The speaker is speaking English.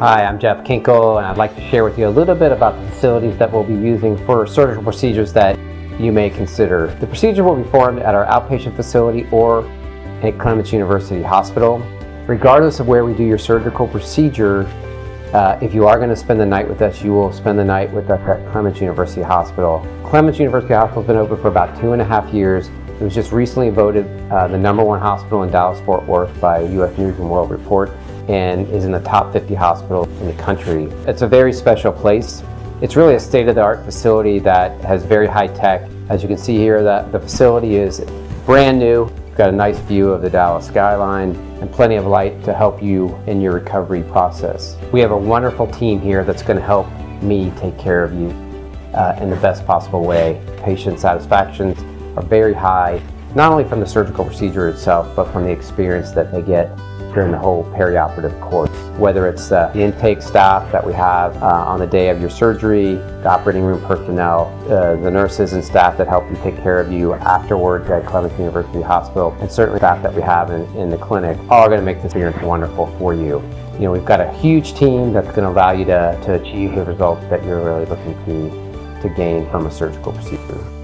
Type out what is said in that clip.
Hi, I'm Jeff Kenkel, and I'd like to share with you a little bit about the facilities that we'll be using for surgical procedures that you may consider. The procedure will be performed at our outpatient facility or at Clements University Hospital. Regardless of where we do your surgical procedure, uh, if you are going to spend the night with us, you will spend the night with us at Clements University Hospital. Clements University Hospital has been open for about two and a half years. It was just recently voted uh, the number one hospital in Dallas-Fort Worth by U.S. News and World Report and is in the top 50 hospitals in the country. It's a very special place. It's really a state-of-the-art facility that has very high tech. As you can see here, that the facility is brand new. We've got a nice view of the Dallas skyline and plenty of light to help you in your recovery process. We have a wonderful team here that's going to help me take care of you uh, in the best possible way. Patient satisfactions are very high, not only from the surgical procedure itself, but from the experience that they get during the whole perioperative course. Whether it's the intake staff that we have uh, on the day of your surgery, the operating room personnel, uh, the nurses and staff that help you take care of you afterwards at Clements University Hospital, and certainly staff that we have in, in the clinic, all are going to make this experience wonderful for you. You know, we've got a huge team that's going to allow you to, to achieve the results that you're really looking to, to gain from a surgical procedure.